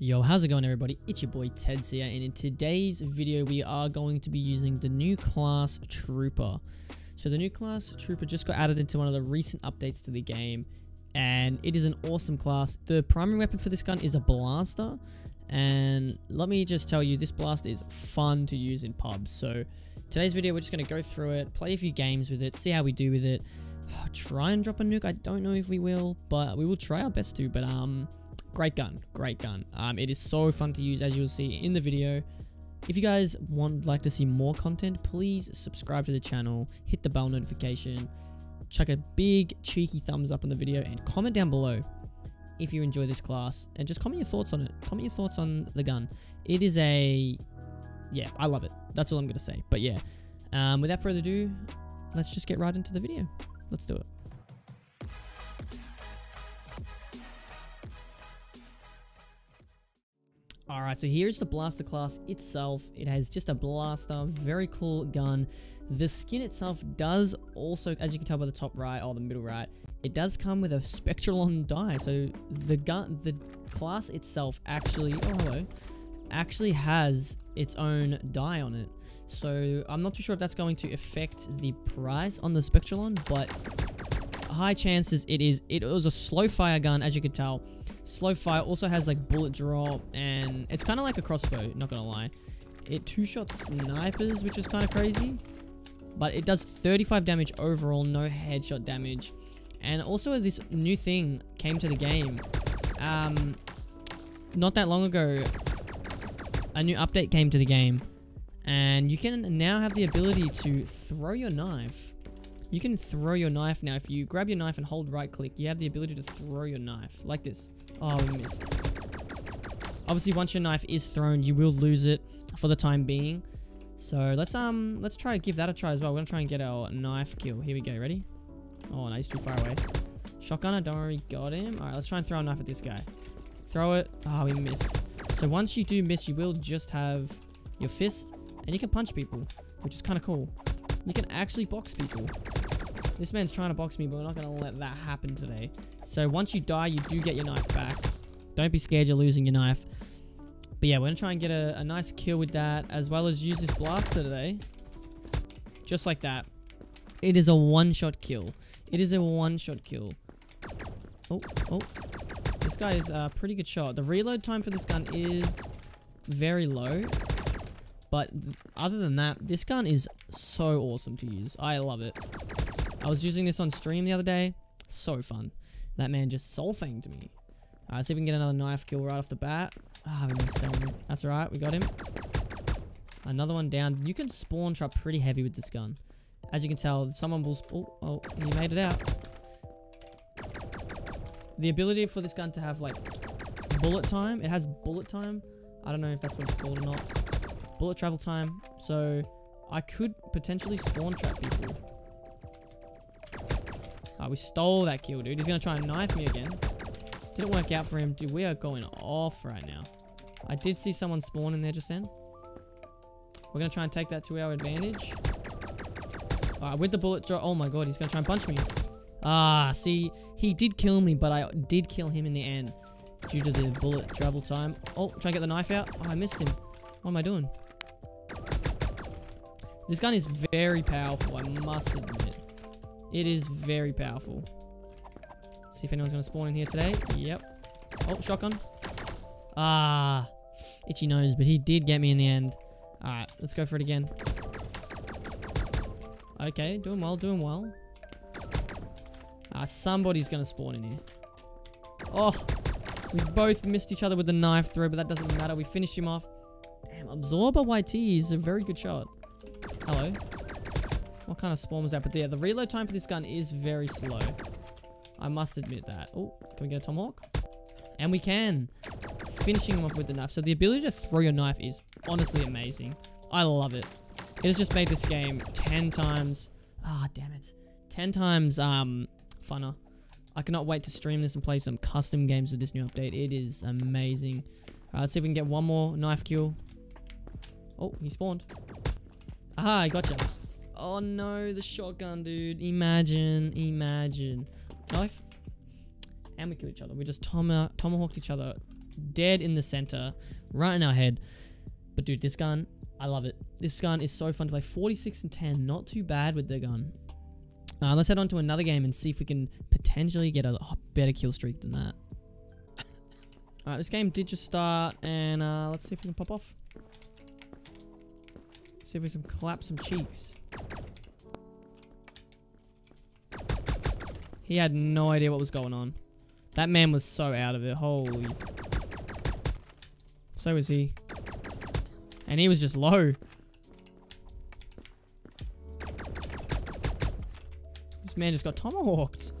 Yo, how's it going everybody? It's your boy Teds here and in today's video we are going to be using the new class Trooper. So the new class Trooper just got added into one of the recent updates to the game and it is an awesome class. The primary weapon for this gun is a blaster and let me just tell you this blast is fun to use in pubs. So today's video we're just going to go through it, play a few games with it, see how we do with it. Try and drop a nuke. I don't know if we will, but we will try our best to. But um, great gun, great gun. Um, it is so fun to use as you'll see in the video. If you guys want like to see more content, please subscribe to the channel, hit the bell notification, chuck a big cheeky thumbs up on the video, and comment down below if you enjoy this class, and just comment your thoughts on it. Comment your thoughts on the gun. It is a, yeah, I love it. That's all I'm gonna say. But yeah, um, without further ado, let's just get right into the video. Let's do it. Alright, so here's the blaster class itself. It has just a blaster, very cool gun. The skin itself does also, as you can tell by the top right or the middle right, it does come with a Spectralon die. So the gun, the class itself actually, oh hello, actually has its own die on it. So I'm not too sure if that's going to affect the price on the Spectralon, but high chances it is. It was a slow fire gun, as you can tell. Slow fire also has like bullet drop and it's kind of like a crossbow, not gonna lie. It two-shot snipers, which is kind of crazy. But it does 35 damage overall, no headshot damage. And also this new thing came to the game. Um, not that long ago, a new update came to the game. And you can now have the ability to throw your knife. You can throw your knife now. If you grab your knife and hold right click, you have the ability to throw your knife. Like this. Oh, we missed. Obviously, once your knife is thrown, you will lose it for the time being. So let's um let's try to give that a try as well. We're gonna try and get our knife kill. Here we go. Ready? Oh, no, he's too far away. Shotgunner, don't worry, got him. All right, let's try and throw a knife at this guy. Throw it. Oh, we miss. So once you do miss, you will just have your fist, and you can punch people, which is kind of cool. You can actually box people. This man's trying to box me, but we're not going to let that happen today. So once you die, you do get your knife back. Don't be scared you're losing your knife. But yeah, we're going to try and get a, a nice kill with that, as well as use this blaster today. Just like that. It is a one-shot kill. It is a one-shot kill. Oh, oh. This guy is a pretty good shot. The reload time for this gun is very low. But other than that, this gun is so awesome to use. I love it. I was using this on stream the other day. So fun. That man just soul fanged me. Alright, let's see if we can get another knife kill right off the bat. Ah, we missed him. That's alright, we got him. Another one down. You can spawn trap pretty heavy with this gun. As you can tell, someone will... Oh, oh, he made it out. The ability for this gun to have, like, bullet time. It has bullet time. I don't know if that's what it's called or not. Bullet travel time. So, I could potentially spawn trap people. Uh, we stole that kill, dude. He's to try and knife me again. Didn't work out for him. Dude, we are going off right now. I did see someone spawn in there just then. We're to try and take that to our advantage. Alright, with the bullet drop. Oh my god, he's to try and punch me. Ah, see, he did kill me, but I did kill him in the end. Due to the bullet travel time. Oh, try and get the knife out. Oh, I missed him. What am I doing? This gun is very powerful, I must admit. It is very powerful. See if anyone's going to spawn in here today. Yep. Oh, shotgun. Ah, itchy nose, but he did get me in the end. Alright, let's go for it again. Okay, doing well, doing well. Ah, somebody's going to spawn in here. Oh, we both missed each other with the knife throw, but that doesn't matter. We finished him off. Damn, Absorber YT is a very good shot. Hello. What kind of spawn was that? But yeah, the reload time for this gun is very slow. I must admit that. Oh, can we get a tomahawk? And we can. Finishing him off with the knife. So the ability to throw your knife is honestly amazing. I love it. It has just made this game 10 times... Ah, oh, damn it. 10 times um funner. I cannot wait to stream this and play some custom games with this new update. It is amazing. Alright, let's see if we can get one more knife kill. Oh, he spawned. Aha, I gotcha. Oh no, the shotgun, dude. Imagine, imagine. Knife. And we kill each other. We just tom tomahawked each other dead in the center, right in our head. But dude, this gun, I love it. This gun is so fun to play. 46 and 10, not too bad with the gun. Uh, let's head on to another game and see if we can potentially get a better kill streak than that. Alright, this game did just start, and uh, let's see if we can pop off. See if we can clap some cheeks. He had no idea what was going on. That man was so out of it. Holy. So was he. And he was just low. This man just got tomahawked.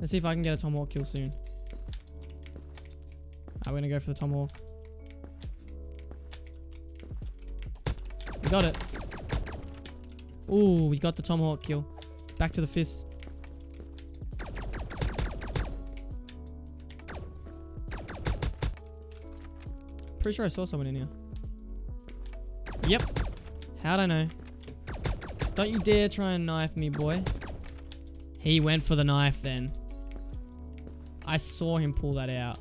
Let's see if I can get a tomahawk kill soon. Are we gonna go for the tomahawk? We got it. Ooh, we got the tomahawk kill. Back to the fist. Pretty sure I saw someone in here. Yep. How'd I know? Don't you dare try and knife me, boy. He went for the knife then. I saw him pull that out.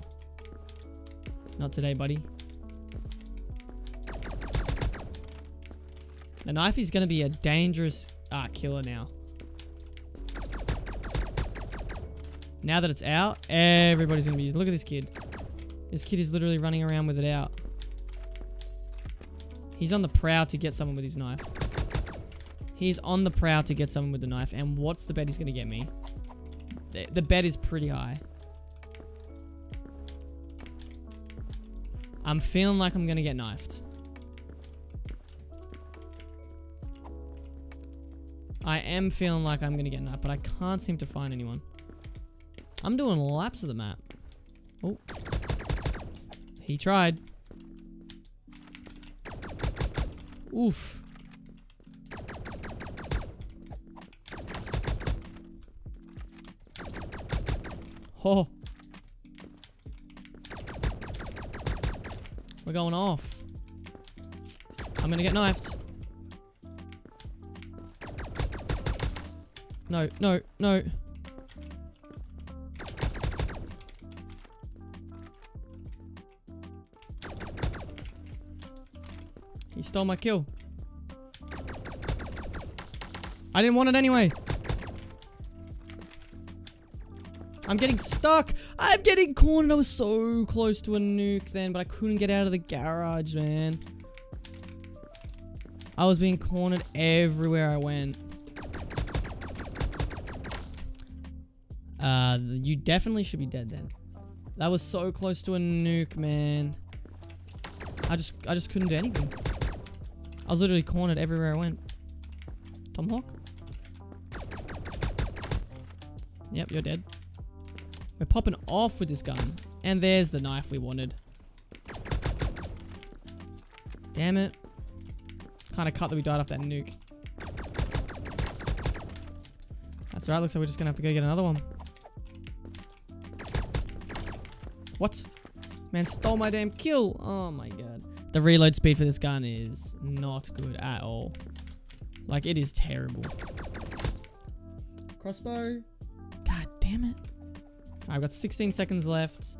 Not today, buddy. The knife is going to be a dangerous uh, killer now. Now that it's out, everybody's going to be... Look at this kid. This kid is literally running around with it out. He's on the prowl to get someone with his knife. He's on the prowl to get someone with the knife. And what's the bet he's going to get me? The, the bet is pretty high. I'm feeling like I'm going to get knifed. I am feeling like I'm going to get knifed, but I can't seem to find anyone. I'm doing laps of the map. Oh. He tried. Oof. Oh. We're going off. I'm gonna get knifed. No, no, no. Stole my kill. I didn't want it anyway. I'm getting stuck. I'm getting cornered. I was so close to a nuke then, but I couldn't get out of the garage, man. I was being cornered everywhere I went. Uh, you definitely should be dead then. That was so close to a nuke, man. I just, I just couldn't do anything. I was literally cornered everywhere I went. Tomahawk? Yep, you're dead. We're popping off with this gun. And there's the knife we wanted. Damn it. Kind of cut that we died off that nuke. That's right, looks like we're just gonna have to go get another one. What? Man stole my damn kill. Oh my god. The reload speed for this gun is not good at all. Like, it is terrible. Crossbow. God damn it. I've got 16 seconds left.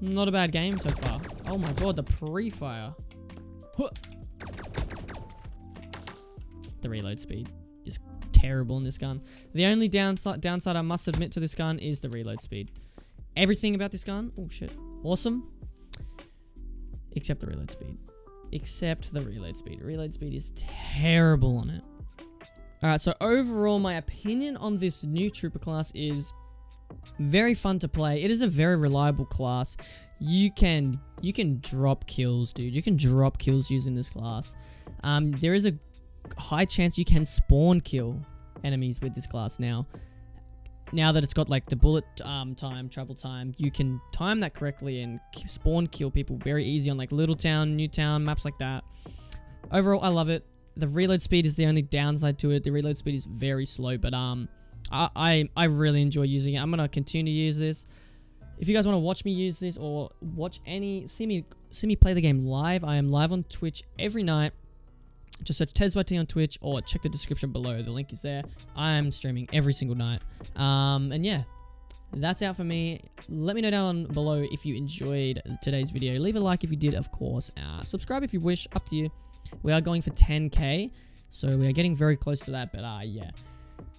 Not a bad game so far. Oh my god, the pre-fire. The reload speed is terrible in this gun. The only downside, downside I must admit to this gun is the reload speed. Everything about this gun, oh shit, awesome. Except the reload speed. Except the reload speed. Reload speed is terrible on it. Alright, so overall, my opinion on this new trooper class is very fun to play. It is a very reliable class. You can you can drop kills, dude. You can drop kills using this class. Um, there is a high chance you can spawn kill enemies with this class now. Now that it's got like the bullet um, time, travel time, you can time that correctly and spawn kill people very easy on like Little Town, New Town, maps like that. Overall, I love it. The reload speed is the only downside to it. The reload speed is very slow, but um, I, I, I really enjoy using it. I'm going to continue to use this. If you guys want to watch me use this or watch any, see me, see me play the game live, I am live on Twitch every night. Just search TedsYT on Twitch or check the description below. The link is there. I am streaming every single night. Um, and yeah, that's out for me. Let me know down below if you enjoyed today's video. Leave a like if you did, of course. Uh, subscribe if you wish. Up to you. We are going for 10k, so we are getting very close to that. But uh, yeah,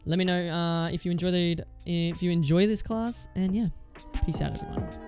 let me know uh, if you enjoyed if you enjoy this class, and yeah, peace out, everyone.